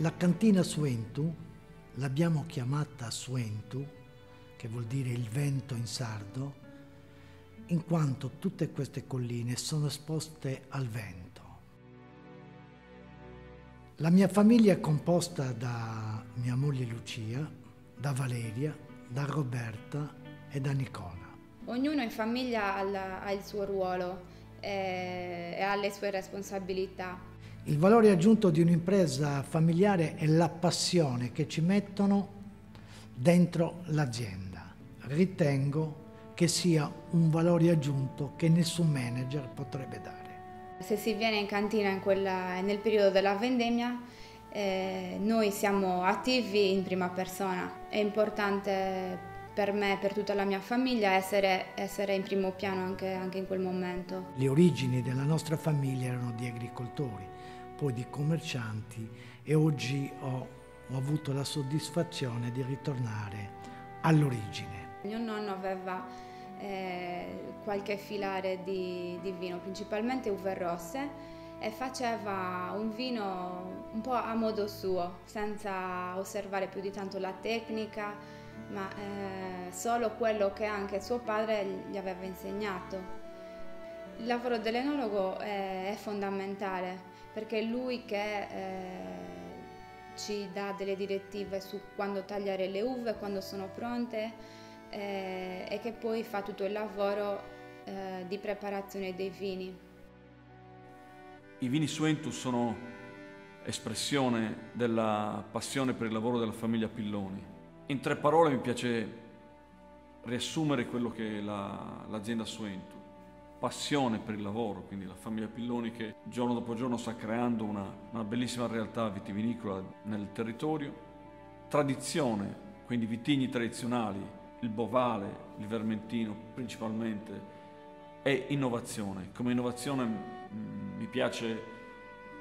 La cantina Suentu l'abbiamo chiamata Suentu, che vuol dire il vento in sardo, in quanto tutte queste colline sono esposte al vento. La mia famiglia è composta da mia moglie Lucia, da Valeria, da Roberta e da Nicola. Ognuno in famiglia ha il suo ruolo eh, e ha le sue responsabilità. Il valore aggiunto di un'impresa familiare è la passione che ci mettono dentro l'azienda. Ritengo che sia un valore aggiunto che nessun manager potrebbe dare. Se si viene in cantina in quella, nel periodo della vendemmia, eh, noi siamo attivi in prima persona. È importante per me e per tutta la mia famiglia essere, essere in primo piano anche, anche in quel momento. Le origini della nostra famiglia erano di agricoltori poi di commercianti e oggi ho, ho avuto la soddisfazione di ritornare all'origine. Mio nonno aveva eh, qualche filare di, di, vino, principalmente uve rosse, e faceva un vino un po' a modo suo, senza osservare più di tanto la tecnica, ma eh, solo quello che anche suo padre gli aveva insegnato. Il lavoro dell'enologo è, è fondamentale perché è lui che eh, ci dà delle direttive su quando tagliare le uve, quando sono pronte eh, e che poi fa tutto il lavoro eh, di preparazione dei vini. I vini Suentus sono espressione della passione per il lavoro della famiglia Pilloni. In tre parole mi piace riassumere quello che è la, l'azienda Suentus passione per il lavoro, quindi la famiglia Pilloni che giorno dopo giorno sta creando una, una bellissima realtà vitivinicola nel territorio, tradizione, quindi vitigni tradizionali, il bovale, il vermentino principalmente, e innovazione. Come innovazione mh, mm, mi piace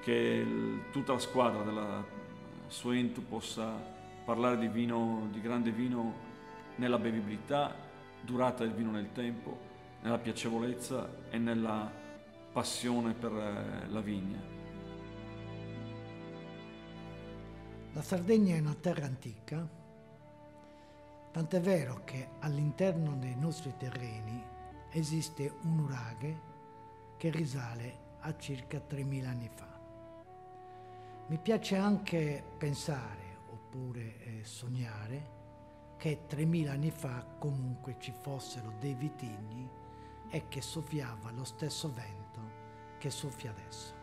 che il, tutta la squadra della Suentu possa parlare di vino, di grande vino nella bevibilità, durata del vino nel tempo, nella piacevolezza e nella passione per eh, la vigna. La Sardegna è una terra antica, tant'è vero che all'interno dei nostri terreni esiste un uraghe che risale a circa 3.000 anni fa. Mi piace anche pensare oppure eh, sognare che 3.000 anni fa comunque ci fossero dei vitigni e che soffiava lo stesso vento che soffia adesso.